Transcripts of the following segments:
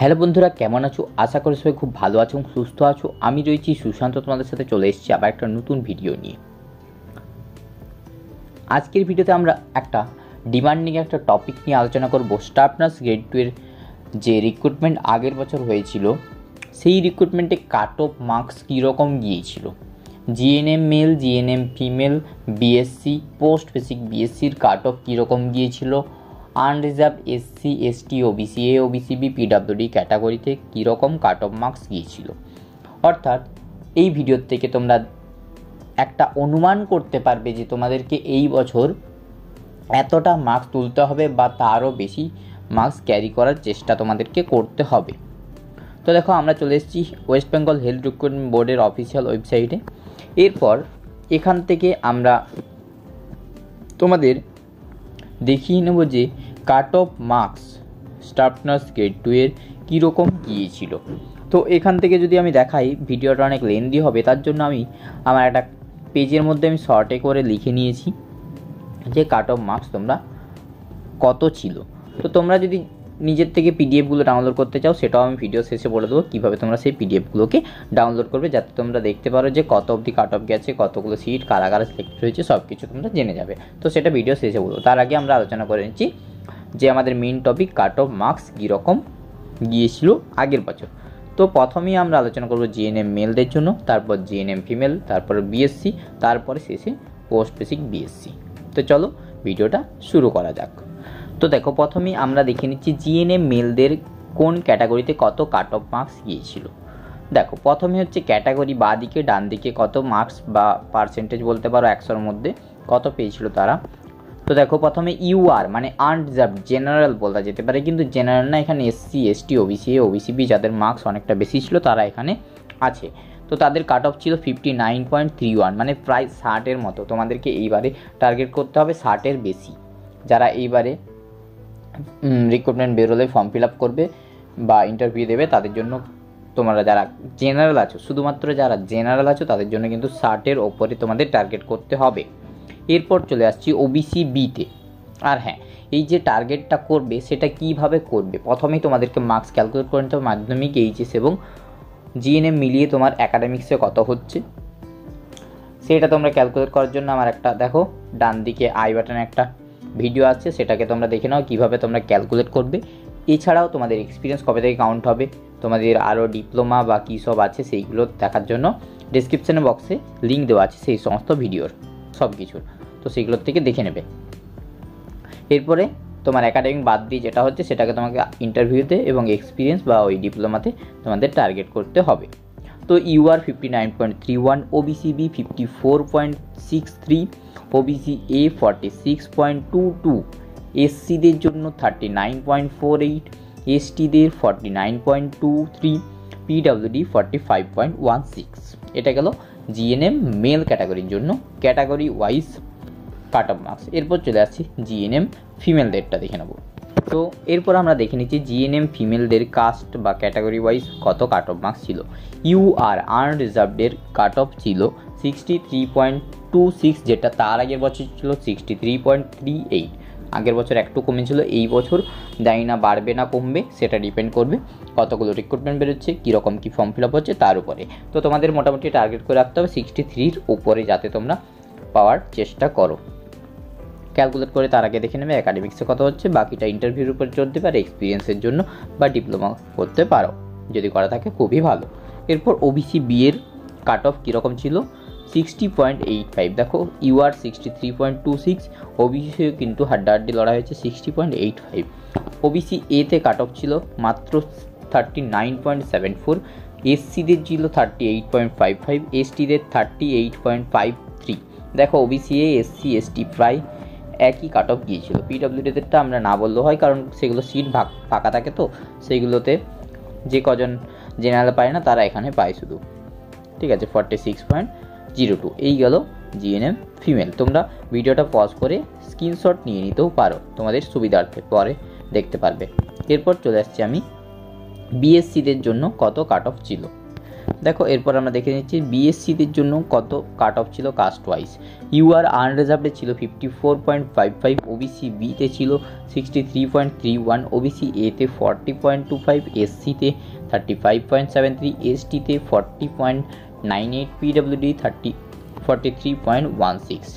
Hello বন্ধুরা, কেমন আছো? আশা করি সবাই খুব ভালো আছো সুস্থ আছো। আমি রয়েছি সুশান্ত, তোমাদের সাথে চলে এসেছি আবার একটা নতুন ভিডিও নিয়ে। আজকের ভিডিওতে আমরা একটা ডিমান্ডিং একটা টপিক নিয়ে আলোচনা করব। স্টাফ নার্স গ্রেড টু এর যে রিক্রুটমেন্ট আগের বছর হয়েছিল, সেই রিক্রুটমেন্টে কাট অফ মার্কস কীরকম গিয়েছিল? GNM male GNM female BSc post basic বিএসসির cut off কীরকম গিয়েছিল? Unreserved SC ST OBC A OBC B PWD ক্যাটাগরিতে কীরকম কাট অফ মার্কস গিয়েছিল। অর্থাৎ এই ভিডিওর থেকে তোমরা একটা অনুমান করতে পারবে যে তোমাদেরকে এই বছর এতটা মার্কস তুলতে হবে বা তারও বেশি মার্কস ক্যারি করার চেষ্টা তোমাদেরকে করতে হবে। তো দেখো, আমরা চলে এসেছি ওয়েস্ট বেঙ্গল হেলথ রিক্রুটমেন্ট বোর্ডের অফিসিয়াল ওয়েবসাইটে এরপর এখান থেকে আমরা তোমাদের দেখিয়ে নেব যে cut off marks staff nurse grade two এর কীরকম গিয়েছিল। তো এখান থেকে যদি আমি দেখাই, ভিডিওটা অনেক লেন্দি হবে, তার জন্য আমি আমার একটা পেজের মধ্যে আমি শর্টে করে লিখে নিয়েছি যে কাট অফ মার্কস তোমরা কত ছিল। তো তোমরা যদি নিজের থেকে পিডিএফগুলো ডাউনলোড করতে চাও, সেটাও আমি ভিডিও শেষে বলে দেবো কীভাবে তোমরা সেই পিডিএফগুলোকে ডাউনলোড করবে, যাতে তোমরা দেখতে পারো যে কত অবধি কাট অফ গেছে, কতগুলো সিট কারা কারা সিলেক্ট হয়েছে সব কিছু তোমরা জেনে যাবে। তো সেটা ভিডিও শেষে বলব। তার আগে আমরা আলোচনা করে নিচ্ছি যে আমাদের main topic cut off marks কীরকম গিয়েছিল আগের বছর। তো প্রথমেই আমরা আলোচনা করব জিএনএম মেলদের জন্য, তারপর জিএনএম ফিমেল তারপর বিএসসি তারপরে শেষে পোস্ট বেসিক বিএসসি তো চলো ভিডিওটা শুরু করা যাক। তো দেখো প্রথমেই আমরা দেখে নিচ্ছি জিএনএম মেলদের কোন ক্যাটাগরিতে কত কাট অফ মার্কস গিয়েছিল। দেখো, প্রথমে হচ্ছে ক্যাটাগরি বা দিকে, ডান দিকে কত মার্কস বা পার্সেন্টেজ বলতে পারো একশোর মধ্যে, কত পেয়েছিল তারা? তো দেখো প্রথমে ইউআর মানে আনরিজার্ভ জেনারেল বলা যেতে পারে, কিন্তু জেনারেল না, এখানে SC ST OBC OBC B যাদের মার্কস অনেকটা বেশি ছিল, তারা এখানে আছে। তো তাদের কাট অফ ছিল fifty nine point three one মানে প্রায় ষাটের মতো। তোমাদেরকে এইবারে টার্গেট করতে হবে ষাটের বেশি। যারা এইবারে রিক্রুটমেন্ট বেরোলে ফর্ম ফিল আপ করবে বা ইন্টারভিউ দেবে, তাদের জন্য তোমরা যারা জেনারেল আছো, শুধুমাত্র যারা জেনারেল আছো, তাদের জন্য কিন্তু ষাটের ওপরে তোমাদের টার্গেট করতে হবে। এরপর চলে আসছি ওবিসি বিতে আর হ্যাঁ এই যে টার্গেটটা করবে, সেটা কীভাবে করবে? প্রথমেই তোমাদেরকে মার্কস ক্যালকুলেট করে নিতে হবে, মাধ্যমিক এইচএস এবং জিএনএম মিলিয়ে তোমার অ্যাকাডেমিক্সে কত হচ্ছে। সেটা তোমরা ক্যালকুলেট করার জন্য আমার একটা, দেখো, ডান দিকে আই বাটনে একটা ভিডিও আছে, সেটাকে তোমরা দেখে নাও কীভাবে তোমরা ক্যালকুলেট করবে। এছাড়াও তোমাদের এক্সপিরিয়েন্স কবে থেকে কাউন্ট হবে, তোমাদের আরও ডিপ্লোমা বা কী সব আছে, সেইগুলো দেখার জন্য ডিসক্রিপশানে বক্সে লিঙ্ক দেওয়া আছে, সেই সমস্ত ভিডিওর সব কিছুর তো সেগুলোর থেকে দেখে নেবে। এরপরে তোমার একাডেমিক বাদ দিয়ে যেটা হচ্ছে, সেটাকে তোমাকে ইন্টারভিউতে এবং এক্সপিরিয়েন্স বা ওই ডিপ্লোমাতে তোমাদের টার্গেট করতে হবে। তো UR fifty nine point three one OBC B fifty four point six three OBC A forty six point two two এসসিদের জন্য thirty nine point four eight এসটিদের forty nine point two three PWD forty five point one six এটা গেল GNM male ক্যাটাগরির জন্য category wise cut off marks এরপর চলে আসছি GNM ফিমেলদেরটা দেখে নেব। তো এরপর আমরা দেখে নিচ্ছি জিএনএম ফিমেলদের কাস্ট বা ক্যাটাগরি ওয়াইজ কত কাট অফ মার্কস ছিল। ইউ ইউআর আনরিজার্ভডের কাট অফ ছিল sixty three point two six যেটা তার আগের বছর ছিল sixty three point three eight আগের বছর একটু কমেছিল, এই বছর জানি না বাড়বে না কমবে, সেটা ডিপেন্ড করবে কতগুলো রিক্রুটমেন্ট বেরোচ্ছে, কীরকম কী ফর্ম ফিল আপ হচ্ছে, তার উপরে। তো তোমাদের মোটামুটি টার্গেট করে রাখতে হবে সিক্সটি থ্রির উপরে যাতে তোমরা পাওয়ার চেষ্টা করো। ক্যালকুলেট করে তার আগে দেখে নেবে একাডেমিক্সে কত হচ্ছে, বাকিটা ইন্টারভিউর উপর জোর দেবে এক্সপিরিয়েন্সের জন্য বা ডিপ্লোমা করতে পারো। যদি করা থাকে খুবই ভালো। এরপর ওবিসি বিয়ের কাট অফ কীরকম ছিল? Sixty point eight five. দেখো UR sixty three point two six ওবিসিও কিন্তু হাড্ডাহাড্ডি লড়াই হয়েছে sixty point eight five OBC এতে কাট অফ ছিল মাত্র thirty nine point seven four এসসিদের ছিল thirty eight point five five এসটিদের thirty eight point five three দেখো ওবিসি এ এসসি এসটি প্রায় একই কাট অফ গিয়েছিল। পিডব্লিউডিদেরটা আমরা না বললেও হয়, কারণ সেগুলো সিট ভাগ ফাঁকা থাকে তো, সেগুলোতে যে কজন জেনারেল পায় না, তারা এখানে পায় শুধু। ঠিক আছে forty six point zero two, এই গেল জিএনএম ফিমেল তোমরা ভিডিওটা পজ করে স্ক্রিনশট নিয়ে নিতেও পারো, তোমাদের সুবিধার্থে, পরে দেখতে পারবে। এরপর চলে আসছি আমি বিএসসিদের জন্য কত কাট অফ ছিল। দেখো, এরপর আমরা দেখে নিচ্ছি বিএসসিদের জন্য কত কাট অফ ছিল কাস্ট ওয়াইজ ইউ ইউআর আনরিজার্ভে ছিল fifty four point five five OBC বিতে ছিল sixty three point three one OBC এতে forty point two five এসসিতে thirty five point seven three এসটিতে forty point nine eight thirty three point one six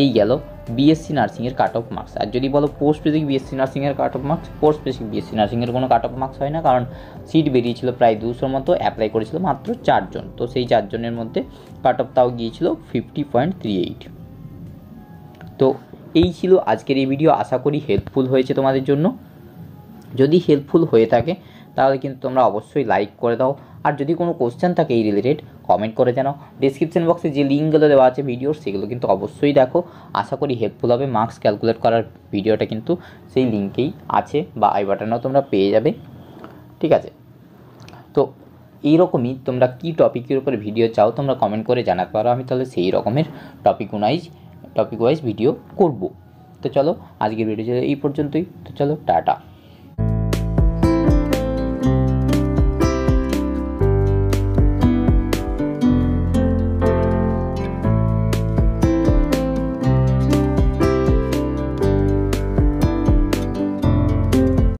এই গেল BSc নার্সিংয়ের cut off marks আর যদি বলো post basic BSc নার্সিংয়ের cut off marks post basic BSc নার্সিংয়ের কোনো কাট off marks হয় না, কারণ সিট বেরিয়েছিল প্রায় দুশোর মতো অ্যাপ্লাই করেছিল মাত্র চারজন। তো সেই চারজনের মধ্যে কাট অফ তাও গিয়েছিল ফিফটি পয়েন্ট থ্রি এইট তো এই ছিল আজকের এই ভিডিও আশা করি হেল্পফুল হয়েছে তোমাদের জন্য। যদি হেল্পফুল হয়ে থাকে, তাহলে কিন্তু তোমরা অবশ্যই লাইক করে দাও। আর যদি কোনো কোশ্চেন থাকে এই রিলেটেড কমেন্ট করে জানাও। ডিসক্রিপশন বক্সে যে লিঙ্কগুলো দেওয়া আছে ভিডিওর সেগুলো কিন্তু অবশ্যই দেখো। আশা করি হেল্পফুল হবে। মার্কস ক্যালকুলেট করার ভিডিওটা কিন্তু সেই লিঙ্কেই আছে বা আই বাটনেও তোমরা পেয়ে যাবে। ঠিক আছে? তো এইরকমই তোমরা কী টপিকের উপরে ভিডিও চাও, তোমরা কমেন্ট করে জানাতে পারো। আমি তাহলে সেই রকমের topic wise topic wise video করব। তো চলো, আজকের ভিডিও এই পর্যন্তই। তো চলো, টাটা।